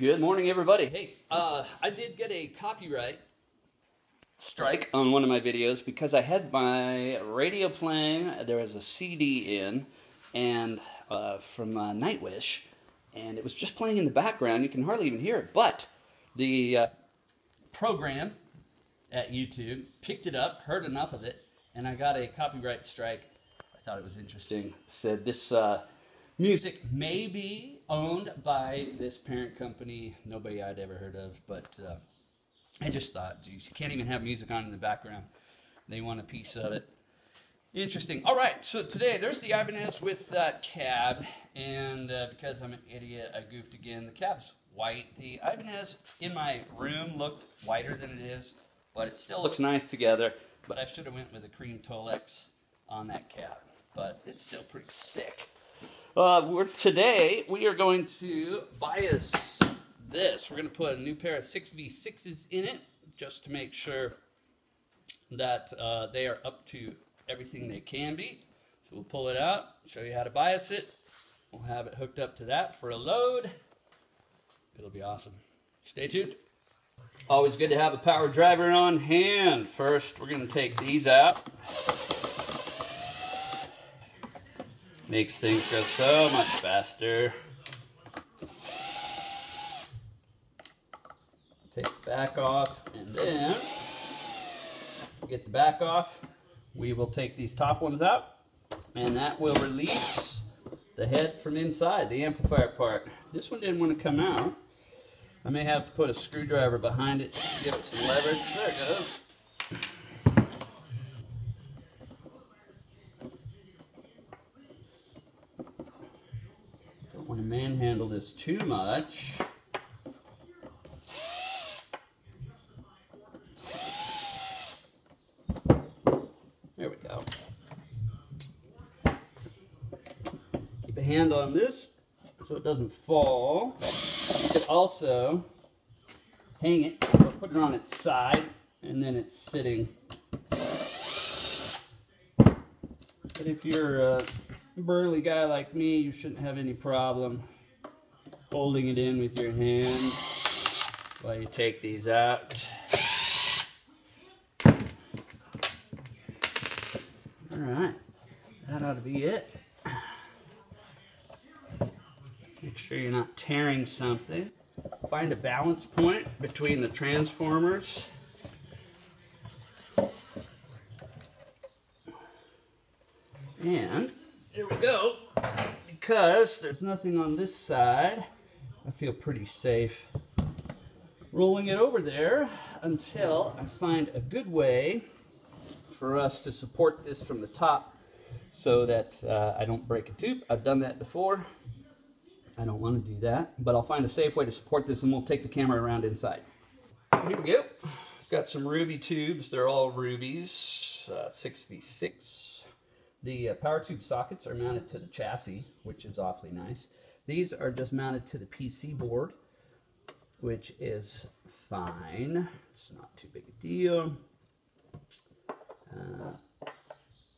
Good morning, everybody. Hey, uh, I did get a copyright strike on one of my videos because I had my radio playing. There was a CD in, and uh, from uh, Nightwish, and it was just playing in the background. You can hardly even hear it, but the uh, program at YouTube picked it up, heard enough of it, and I got a copyright strike. I thought it was interesting. Said this uh, music may be owned by this parent company, nobody I'd ever heard of, but uh, I just thought, geez, you can't even have music on in the background. They want a piece of it. Interesting. All right, so today there's the Ibanez with that cab, and uh, because I'm an idiot, I goofed again. The cab's white. The Ibanez in my room looked whiter than it is, but it still looks nice together. But I should have went with a cream Tolex on that cab, but it's still pretty sick. Uh, we're, today we are going to bias this. We're going to put a new pair of 6v6s in it just to make sure that uh, they are up to everything they can be. So we'll pull it out, show you how to bias it. We'll have it hooked up to that for a load. It'll be awesome. Stay tuned. Always good to have a power driver on hand. First, we're going to take these out. Makes things go so much faster. Take the back off, and then get the back off. We will take these top ones out, and that will release the head from inside, the amplifier part. This one didn't want to come out. I may have to put a screwdriver behind it to give it some leverage. There it goes. Too much. There we go. Keep a hand on this so it doesn't fall. You could also hang it, put it on its side, and then it's sitting. But if you're a burly guy like me, you shouldn't have any problem holding it in with your hand while you take these out. Alright, that ought to be it. Make sure you're not tearing something. Find a balance point between the transformers. And here we go. Because there's nothing on this side, I feel pretty safe rolling it over there until I find a good way for us to support this from the top so that uh, I don't break a tube. I've done that before. I don't want to do that, but I'll find a safe way to support this and we'll take the camera around inside. Here we go. I've got some ruby tubes. They're all rubies, uh, 6v6. The uh, power tube sockets are mounted to the chassis, which is awfully nice. These are just mounted to the PC board, which is fine. It's not too big a deal. Uh,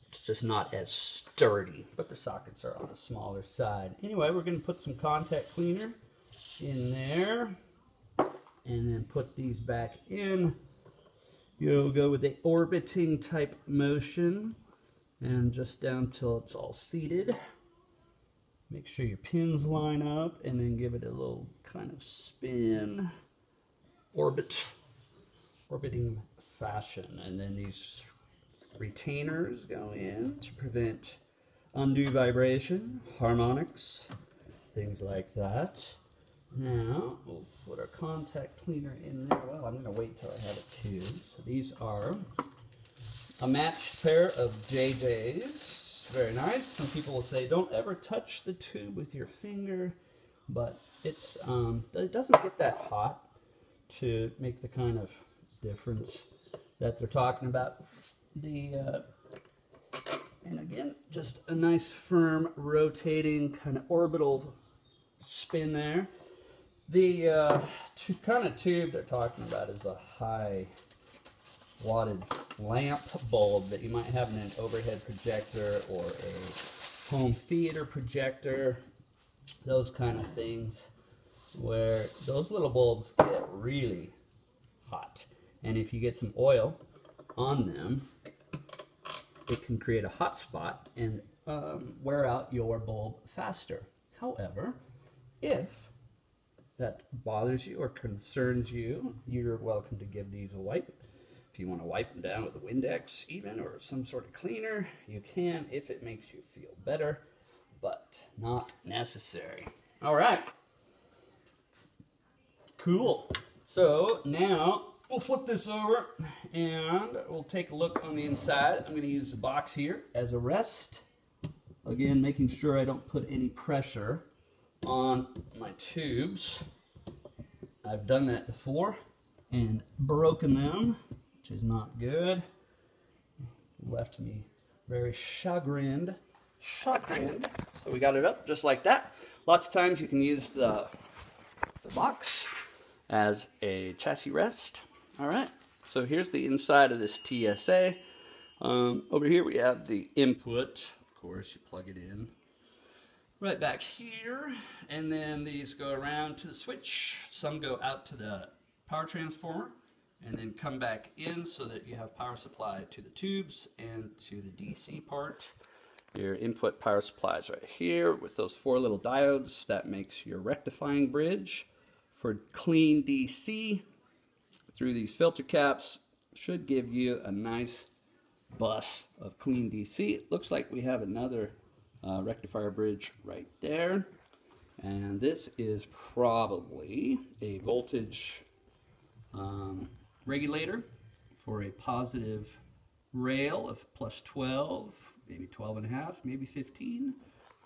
it's just not as sturdy, but the sockets are on the smaller side. Anyway, we're going to put some contact cleaner in there, and then put these back in. You'll go with the orbiting type motion and just down till it's all seated. Make sure your pins line up and then give it a little kind of spin, orbit, orbiting fashion. And then these retainers go in to prevent undue vibration, harmonics, things like that. Now, we'll put our contact cleaner in there. Well, I'm going to wait till I have it too. So these are a matched pair of JJs. Very nice. Some people will say, don't ever touch the tube with your finger, but it's um, it doesn't get that hot to make the kind of difference that they're talking about. The uh, and again, just a nice firm rotating kind of orbital spin there. The uh, kind of tube they're talking about is a high wattage lamp bulb that you might have in an overhead projector or a home theater projector, those kind of things. where those little bulbs get really hot. And if you get some oil on them, it can create a hot spot and um, wear out your bulb faster. However, if that bothers you or concerns you, you're welcome to give these a wipe. If you want to wipe them down with a Windex even or some sort of cleaner, you can if it makes you feel better, but not necessary. All right. Cool. So now we'll flip this over and we'll take a look on the inside. I'm going to use the box here as a rest. Again, making sure I don't put any pressure on my tubes. I've done that before and broken them is not good. Left me very chagrined. Chagrined. So we got it up just like that. Lots of times you can use the, the box as a chassis rest. All right, so here's the inside of this TSA. Um, over here we have the input. Of course, you plug it in right back here. And then these go around to the switch. Some go out to the power transformer and then come back in so that you have power supply to the tubes and to the DC part. Your input power supply is right here with those four little diodes. That makes your rectifying bridge for clean DC through these filter caps. Should give you a nice bus of clean DC. It looks like we have another uh, rectifier bridge right there. And this is probably a voltage um, regulator for a positive rail of plus 12, maybe 12 and a half, maybe 15.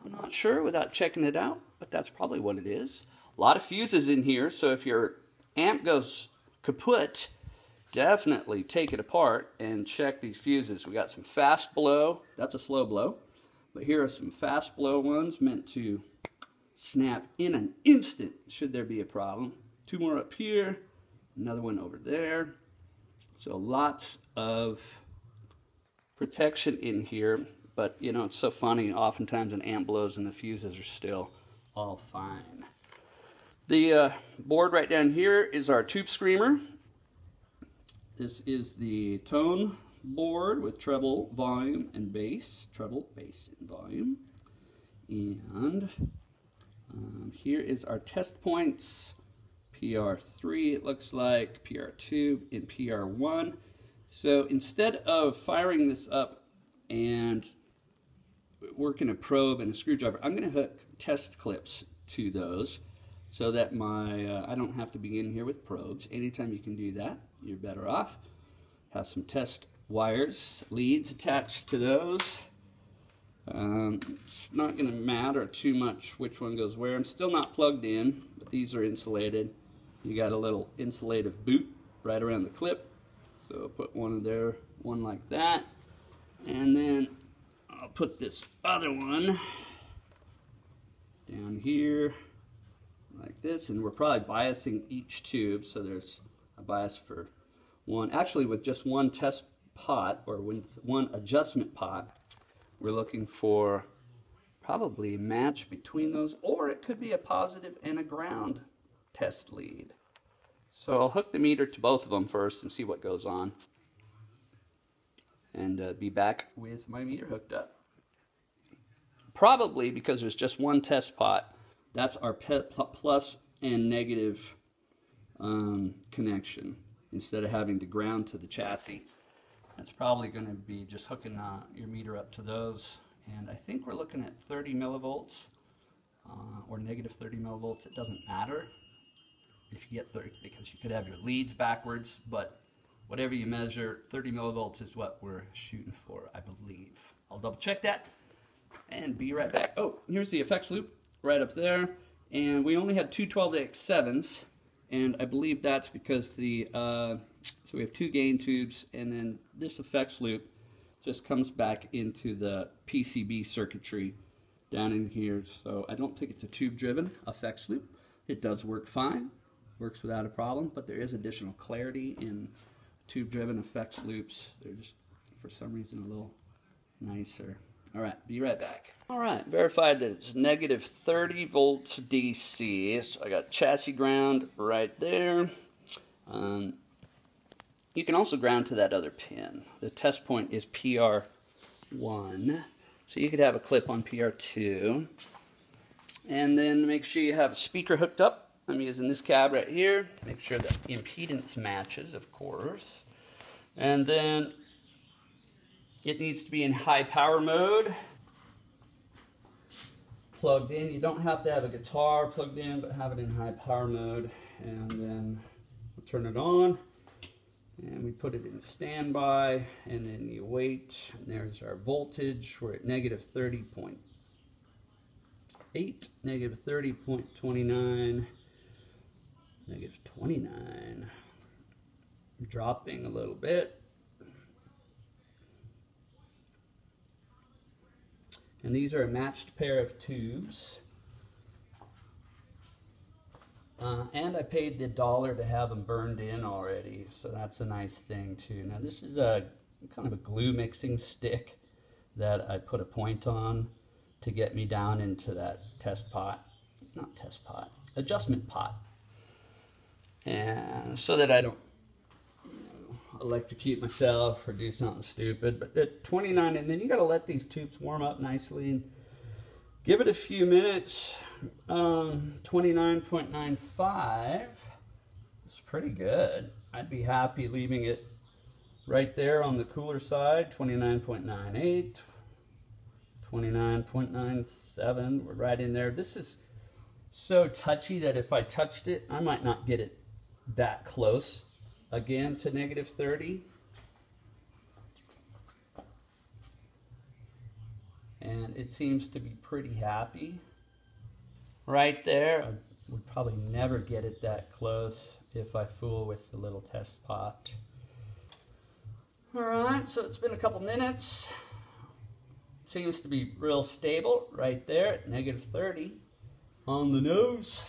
I'm not sure without checking it out, but that's probably what it is. A lot of fuses in here, so if your amp goes kaput, definitely take it apart and check these fuses. We got some fast blow, that's a slow blow, but here are some fast blow ones meant to snap in an instant should there be a problem. Two more up here, another one over there. So lots of protection in here, but you know, it's so funny. Oftentimes an amp blows and the fuses are still all fine. The uh, board right down here is our tube screamer. This is the tone board with treble, volume, and bass. Treble, bass, and volume. And um, here is our test points. PR3 it looks like, PR2 and PR1. So instead of firing this up and working a probe and a screwdriver, I'm going to hook test clips to those so that my uh, I don't have to begin here with probes. Anytime you can do that, you're better off. Have some test wires, leads attached to those. Um, it's not going to matter too much which one goes where. I'm still not plugged in, but these are insulated. You got a little insulative boot right around the clip. So I'll put one there, one like that. And then I'll put this other one down here like this. And we're probably biasing each tube. So there's a bias for one. Actually, with just one test pot or with one adjustment pot, we're looking for probably match between those. Or it could be a positive and a ground test lead. So I'll hook the meter to both of them first and see what goes on. And uh, be back with my meter hooked up. Probably because there's just one test pot, that's our plus and negative um, connection instead of having to ground to the chassis. That's probably going to be just hooking uh, your meter up to those. And I think we're looking at 30 millivolts uh, or negative 30 millivolts. It doesn't matter if you get 30, because you could have your leads backwards, but whatever you measure, 30 millivolts is what we're shooting for, I believe. I'll double check that and be right back. Oh, here's the effects loop right up there. And we only had two 12AX7s, and I believe that's because the, uh, so we have two gain tubes, and then this effects loop just comes back into the PCB circuitry down in here. So I don't think it's a tube-driven effects loop. It does work fine works without a problem, but there is additional clarity in tube-driven effects loops. They're just, for some reason, a little nicer. All right, be right back. All right, verified that it's negative 30 volts DC. So I got chassis ground right there. Um, you can also ground to that other pin. The test point is PR1. So you could have a clip on PR2. And then make sure you have a speaker hooked up. I'm using this cab right here. Make sure the impedance matches, of course. And then it needs to be in high power mode. Plugged in. You don't have to have a guitar plugged in, but have it in high power mode. And then we'll turn it on. And we put it in standby. And then you wait. And there's our voltage. We're at negative 30.8, negative 30.29, negative 29. Dropping a little bit. And these are a matched pair of tubes. Uh, and I paid the dollar to have them burned in already, so that's a nice thing too. Now this is a kind of a glue mixing stick that I put a point on to get me down into that test pot, not test pot, adjustment pot. And so that I don't electrocute myself or do something stupid. But at 29, and then you got to let these tubes warm up nicely and give it a few minutes. Um, 29.95 is pretty good. I'd be happy leaving it right there on the cooler side. 29.98, 29.97. We're right in there. This is so touchy that if I touched it, I might not get it that close again to negative 30. And it seems to be pretty happy. Right there, I would probably never get it that close if I fool with the little test pot. Alright, so it's been a couple minutes. Seems to be real stable right there at negative 30 on the nose.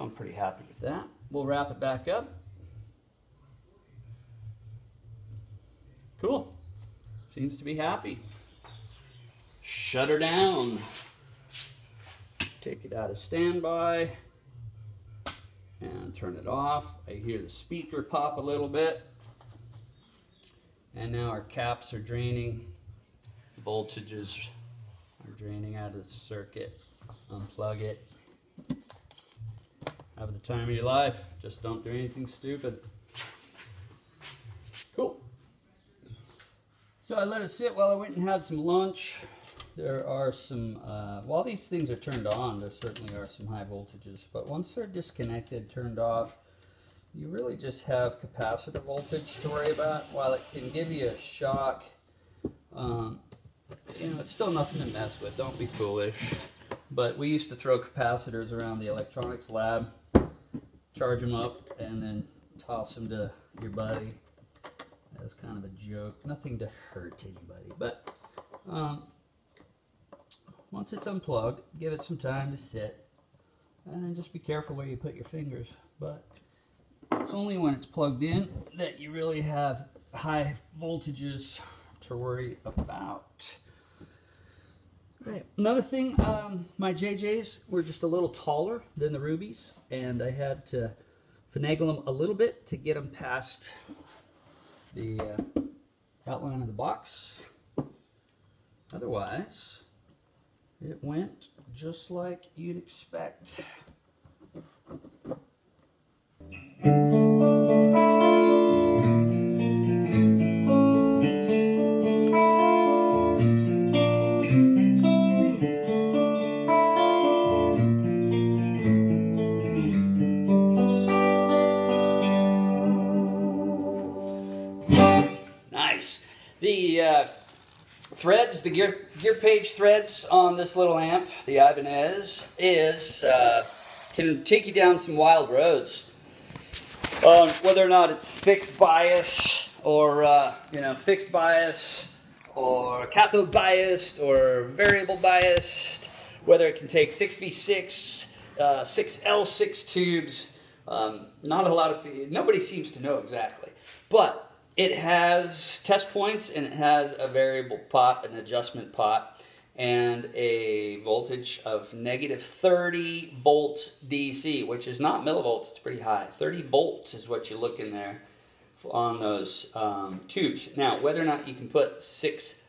So I'm pretty happy with that. We'll wrap it back up. Cool. Seems to be happy. Shut her down. Take it out of standby and turn it off. I hear the speaker pop a little bit. And now our caps are draining. Voltages are draining out of the circuit. Unplug it. Have the time of your life. Just don't do anything stupid. Cool. So I let it sit while I went and had some lunch. There are some, uh, while these things are turned on, there certainly are some high voltages, but once they're disconnected, turned off, you really just have capacitor voltage to worry about. While it can give you a shock, um, you know, it's still nothing to mess with. Don't be foolish. But we used to throw capacitors around the electronics lab charge them up, and then toss them to your buddy. That's kind of a joke. Nothing to hurt anybody. But um, once it's unplugged, give it some time to sit. And then just be careful where you put your fingers. But it's only when it's plugged in that you really have high voltages to worry about. Right. Another thing, um, my JJs were just a little taller than the Rubies, and I had to finagle them a little bit to get them past the uh, outline of the box. Otherwise, it went just like you'd expect. Threads, the gear, gear page threads on this little amp, the Ibanez, is uh, can take you down some wild roads. Um, whether or not it's fixed bias or uh, you know fixed bias or cathode biased or variable biased, whether it can take 6v6, uh, 6L6 tubes. Um, not a lot of nobody seems to know exactly, but it has test points and it has a variable pot, an adjustment pot, and a voltage of negative 30 volts DC, which is not millivolts, it's pretty high. 30 volts is what you look in there on those um, tubes. Now, whether or not you can put six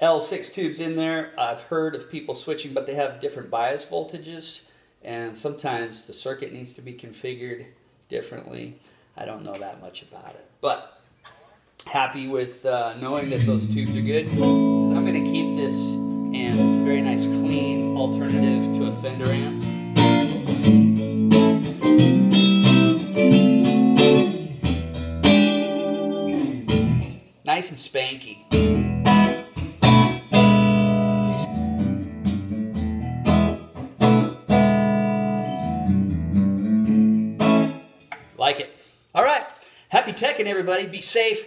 L6 tubes in there, I've heard of people switching, but they have different bias voltages, and sometimes the circuit needs to be configured differently. I don't know that much about it, but happy with uh, knowing that those tubes are good I'm going to keep this, and it's a very nice, clean alternative to a Fender amp. Nice and spanky. Like it. All right. Happy teching, everybody. Be safe.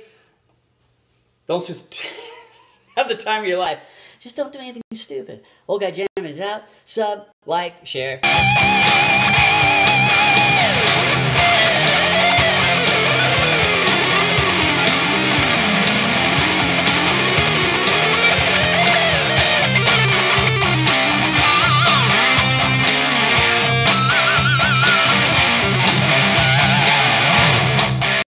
Don't just have the time of your life. Just don't do anything stupid. Old guy jamming it out. Sub, like, share.